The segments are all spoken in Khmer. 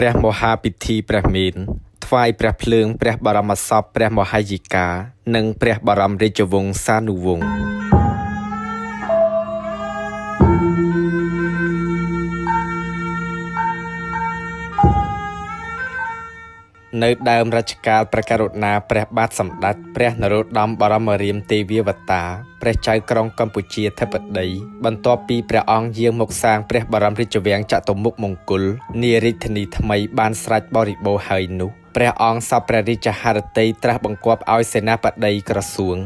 ព្រះមហាពិធីព្រះមេនថ្វាយព្រះភ្លើងព្រះបរមសពព្រះមហាយិកា និងព្រះបរមរាជវង្សានុវង្ស នៅដើមរជ្ជកាលព្រះករុណាព្រះបាទសម្ដេចព្រះនរោត្តមបរមរាមទេវាវតាព្រះចៅក្រុងកម្ពុជាធិបតីបន្ទាប់ពីព្រះអង្គយាងមកសាងព្រះបរមរាជវាំងចតុមុខមង្គលនារាជធានីថ្មីបានស្រេចបរិបូរហើយនោះព្រះអង្គសពព្រះរាជហឫទ័យត្រាស់បង្គាប់ឲ្យសេនាបតីក្រសួង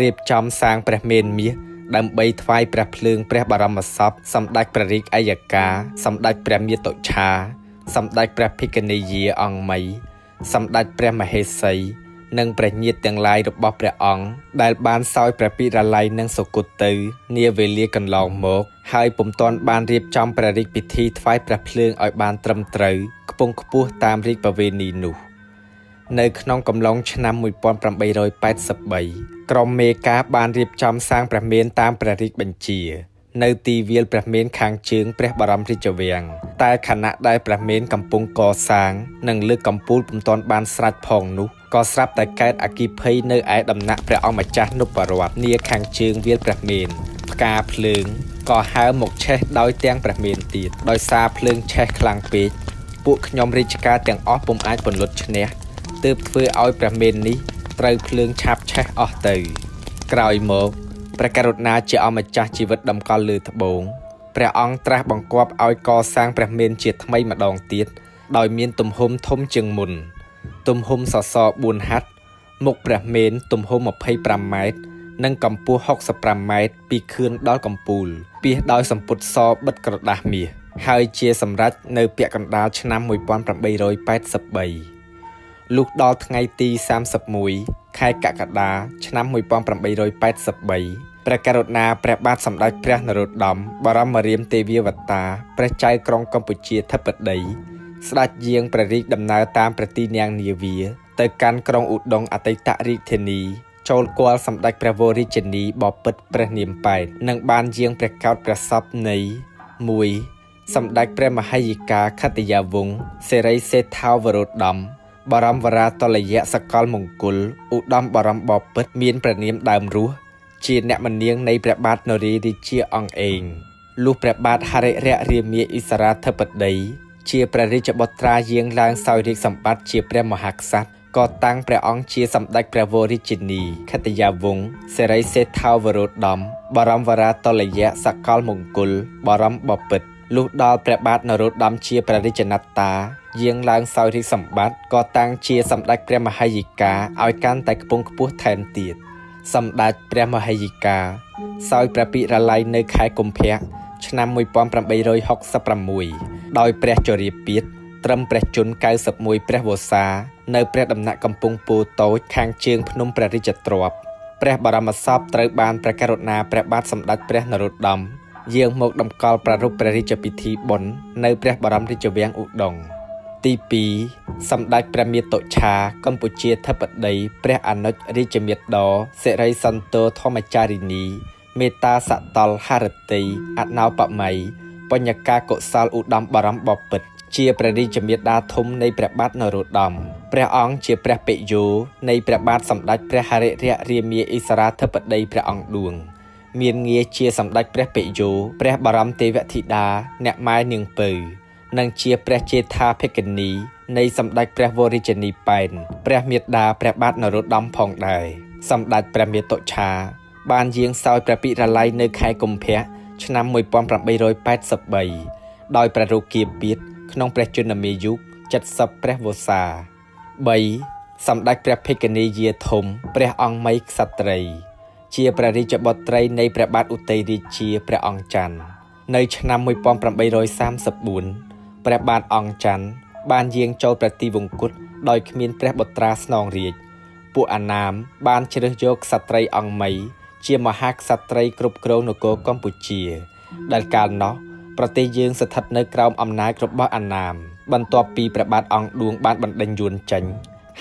រៀបចំសាងព្រះមេនមាសដើម្បីថ្វាយព្រះភ្លើងព្រះបរមសពសម្ដេចព្រះរាជអាយកាសម្ដេចព្រះមាតុច្ឆាសម្ដេចព្រះភិក្ខនីយាអង្គមី សម្ដេចព្រះមហេសី និងព្រះញាតិទាំងឡាយរបស់ព្រះអង្គដែលបានសោយព្រះពិរាល័យនិងសុគតទៅនាវេលាកន្លងមកហើយពុំទាន់បានរៀបចំព្រះរាជពិធីថ្វាយព្រះភ្លើងឲ្យបានត្រឹមត្រូវខ្ពង់ខ្ពស់តាមរាជប្រវេណីនោះនៅក្នុងកំឡុងឆ្នាំ1883ក្រុមមេការបានរៀបចំសាងព្រះមានតាមព្រះរាជបញ្ជា នៅទីវាលព្រះមេនខាងជើងព្រះបរមរាជវាំងតែខណៈដែលព្រះមេនកំពុងកសាង និងលើកកម្ពូលពុំទាន់បានស្រេចផងនោះក៏ស្រាប់តែកើតអគិភ័យនៅឯដំណាក់ព្រះអង្គម្ចាស់នពរតនាខាងជើងវាលព្រះមេនផ្កាភ្លើងក៏ហើរមកឆេះដោយទាំងព្រះមេនទៀតដោយសារភ្លើងឆេះខ្លាំងពេកពួកខ្ញុំរាជការទាំងអស់ពុំអាចពន្លត់ឈ្នះទើបធ្វើឲ្យព្រះមេននេះត្រូវភ្លើងឆាបឆេះអស់ទៅ ក្រោយមក ព្រះករុណាជាអម្ចាស់ជីវិតដំកល់លើត្បូងព្រះអង្គត្រាស់បង្គាប់ឲ្យកសាងព្រះមេនជាថ្មីម្ដងទៀតដោយមានទំហំធំជាងមុន ទំហំសសរ4ហត្ថមុខព្រះមេនទំហំ25ម៉ែត្រនិងកម្ពស់65ម៉ែត្រពីខឿនដល់កំពូលពីដោយសម្ពុតសបិទក្រដាស់មាសហើយជាសម្រេចនៅពាក់កណ្ដាលឆ្នាំ1883លុះដល់ថ្ងៃទី31ខែកក្កដាឆ្នាំ1883 ព្រះករុណាព្រះបាទសម្ដេចព្រះនរោត្តមបរមរាមទេវាវតាព្រះចៅក្រុងកម្ពុជាធិបតីស្ដេចយាងព្រះរាជដំណើរតាមប្រទីនាងនាវា ទៅកាន់ក្រុងឧដុង្គអតីតរាជធានីចូលគាល់សម្ដេចព្រះវររាជនីបពិតព្រះនាមប៉ែតនិងបានយាងព្រះកោតព្រះសពនៃ1សម្ដេចព្រះមហាយិកាខត្តយាវង្សសេរីសេដ្ឋាវរោត្តមបរមវរាតលយៈសកលមង្គលឧត្តមបរមបពិតមានព្រះនាមដើមរស់ ជាអ្នកមនាងនៃព្រះបាទនរារាជាអង្គឯងលុះព្រះបាទហរិរៈរាមាអិសរាធិបតីជាព្រះរាជបុត្រាយាងឡើងសោយរាជសម្បត្តិជាព្រះមហាក្សត្រក៏តាំងព្រះអង្គជាសម្ដេចព្រះវររាជនីខត្តយាវង្សសេរីសេដ្ឋាវរោត្តមបរមវរាតលយៈសកលមង្គលបរមបពិតលុះដល់ព្រះបាទនរោត្តមជាព្រះរាជណត្តាយាងឡើងសោយរាជសម្បត្តិក៏តាំងជាសម្ដេចព្រះមហាយិកាឲ្យកាន់តែខ្ពង់ខ្ពស់ថែមទៀត សម្ដេចព្រះមហាយិកាសោយព្រះពិរាល័យនៅខែកុម្ភៈឆ្នាំ1866ដោយព្រះជរាពាធត្រឹមព្រះជន្ម91ព្រះវស្សា នៅព្រះដំណាក់កំពង់ពោធិ៍តូចខាងជើងភ្នំព្រះរាជទ្រព្យព្រះបរមសពត្រូវបានព្រះករុណាព្រះបាទសម្ដេចព្រះនរោត្តមយាងមកតម្កល់ប្រារព្ធព្រះរាជពិធីបុណ្យនៅព្រះបរមរាជវាំងឧដុង្គ ទី2សម្ដេចព្រះមាតុច្ឆាកម្ពុជាធិបតីព្រះអនុជរាជមេត្តរសិរីសន្តោធម្មចារិនី មេតាសតលហរតីអណោបម័យបញ្ញកាកុសលឧត្តមបរមបពិតជាព្រះរាជមេដាធំនៃព្រះបាទនរោត្តមព្រះអង្គជាព្រះពេយោ នៃព្រះបាទសម្ដេចព្រះហរិរៈរាមាអិសរាធិបតីព្រះអង្គឌួងមានងារជាសម្ដេចព្រះពេយោព្រះបរមទេវធីតាអ្នកម៉ែនាងពៅ និងជាព្រះជេដ្ឋាភិក្ខនីនៃសម្ដេចព្រះវររាជនីប៉ែនព្រះមេដាព្រះបាទនរោត្តមផងដែរសម្ដេចព្រះមាតុច្ឆា បានយាងសោយព្រះពិរាល័យនៅខែកុម្ភៈឆ្នាំ1883ដោយព្រះរោគាពាតក្នុងព្រះជន្មាយុ70ព្រះវស្សា3សម្ដេចព្រះភិក្ខនីយាធំព្រះអង្គមីក្សត្រី ជាព្រះរាជបុត្រីនៃព្រះបាទឧទ័យរាជាព្រះអង្គច័ន្ទនៅឆ្នាំ1834 ព្រះបាទអង្គច័ន្ទបានយាងចូលប្រទីវង្គតដោយគ្មានព្រះបុត្រាស្នងរាជពួកអាណាមបានជ្រើសយកក្សត្រីអង្គមី ជាមហាក្សត្រីគ្រប់គ្រងនគរកម្ពុជា ដែលកាលនោះប្រទេសយើងស្ថិតនៅក្រោមអំណាចរបស់អាណាម បន្ទាប់ពីព្រះបាទអង្គឌួងបានបណ្ដេញយួនចេញ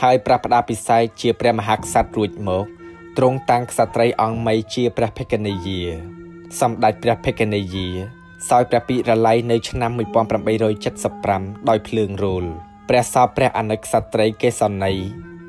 ហើយប្រះផ្ដាពិស័យជាព្រះមហាក្សត្ររួចមកទ្រង់តាំងក្សត្រីអង្គមីជាព្រះភិក្ខនីយា សម្ដេចព្រះភិក្ខនីយា សោយព្រះពិរល័យនៅឆ្នាំ1875ដោយភ្លើងរោលព្រះសោព្រះអនុក្សត្រីកេសនី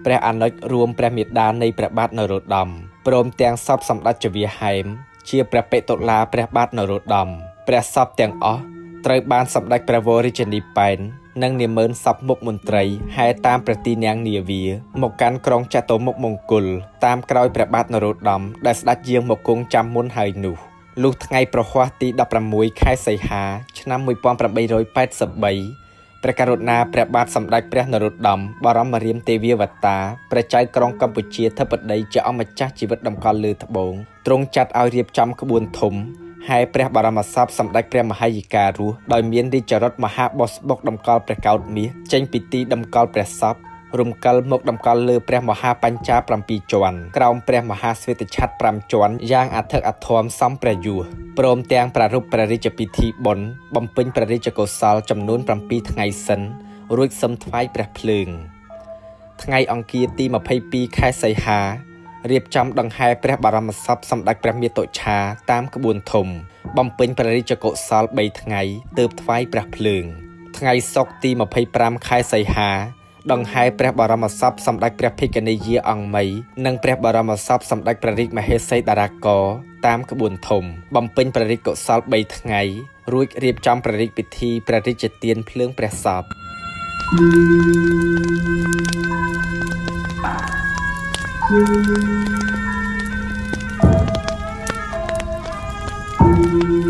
ព្រះអនុជរួមព្រះមេដានៃព្រះបាទនរោត្តមព្រមទាំងសពសម្ដេចចវិហែម ជាព្រះបេតុលាព្រះបាទនរោត្តមព្រះសពទាំងអស់ត្រូវបានសម្ដេចព្រះវររាជនីប៉ែននិងនាម៉ឺនសពមុខមន្ត្រីហែតាមប្រទីនាងនាវាមកកាន់ក្រុងចតុមុខមង្គលតាមក្រោយព្រះបាទនរោត្តមដែលស្ដេចយាងមកគង់ចាំមុនហើយនោះ លុះថ្ងៃប្រហ័សទី16ខែសីហា ឆ្នាំ1883ព្រះករុណាព្រះបាទសម្ដេចព្រះនរោត្តមបរមរាមទេវាវតាព្រះចៅក្រុងកម្ពុជាធិបតីជាអម្ចាស់ជីវិតតម្កល់លើត្បូងទ្រង់ចាត់ឲ្យរៀបចំក្បួនធំហើយព្រះបរមសពសម្ដេចព្រះមហាយិការស់ដោយមានរាជរដ្ឋមហាបោះបុកតម្កល់ព្រះកោដ្ឋមាសចេញពីទីតម្កល់ព្រះសព រំកិលមកតម្កល់លើព្រះមហាបញ្ចា7ជាន់ក្រោមព្រះមហាស្វេតឆ័ត្រ5ជាន់យ៉ាងអធិកអធមសំព្រះយុះព្រមទាំងប្រារព្ធព្រះរាជពិធីបុណ្យបំពេញព្រះរាជកុសលចំនួន7ថ្ងៃសិនរួចសឹមថ្វាយព្រះភ្លើង ថ្ងៃអង្គារទី22ខែសីហារៀបចំដង្ហែព្រះបរមសពសម្ដេចព្រះមាតុច្ឆាតាមក្បួនធំ បំពេញព្រះរាជកុសល3ថ្ងៃទើបថ្វាយព្រះភ្លើង ថ្ងៃសុក្រទី25ខែសីហា ដង្ហែព្រះបរមសពសម្ដេចព្រះភិក្ខនីយាអង្គមីនិងព្រះបរមសពសម្ដេចព្រះរាជមហេសីតារាកោតាមក្បួនធំ បំពេញព្រះរាជកុសល3ថ្ងៃរួចរៀបចំព្រះរាជពិធីព្រះរាជទានភ្លើងព្រះសពគឺ